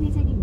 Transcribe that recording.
회장입니다.